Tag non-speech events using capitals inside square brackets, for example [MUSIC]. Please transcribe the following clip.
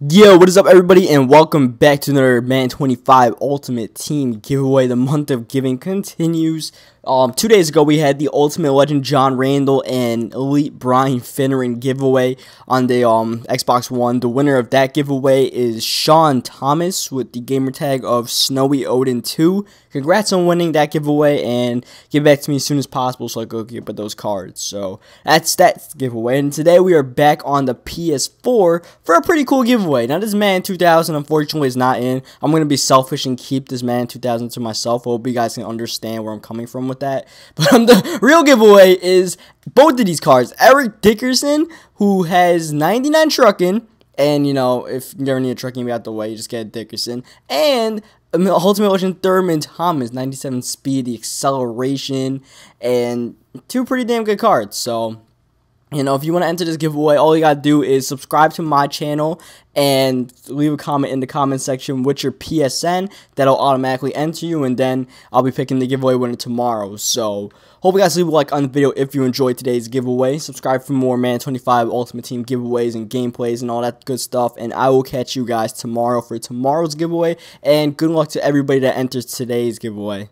Yo, what is up everybody and welcome back to another Madden 25 Ultimate Team giveaway. The month of giving continues. Um, two days ago we had the Ultimate Legend John Randle and Elite Brian Finneran giveaway on the um, Xbox One. The winner of that giveaway is Sean Thomas with the gamertag of Snowy Odin 2. Congrats on winning that giveaway and get back to me as soon as possible so I go get those cards. So that's that giveaway. And today we are back on the PS4 for a pretty cool giveaway. Now this Man 2000 unfortunately is not in. I'm going to be selfish and keep this Man 2000 to myself. I hope you guys can understand where I'm coming from with that. [LAUGHS] But um, the real giveaway is both of these cards. Eric Dickerson, who has 99 trucking, and you know, if you never need a trucking be out the way, you just get Dickerson. And Ultimate Legend Thurman Thomas, 97 speed, the acceleration, and two pretty damn good cards. So you know, if you want to enter this giveaway, all you got to do is subscribe to my channel and leave a comment in the comment section with your PSN. That'll automatically enter you, and then I'll be picking the giveaway winner tomorrow. So, hope you guys leave a like on the video if you enjoyed today's giveaway. Subscribe for more Madden 25 Ultimate Team giveaways and gameplays and all that good stuff. And I will catch you guys tomorrow for tomorrow's giveaway. And good luck to everybody that enters today's giveaway.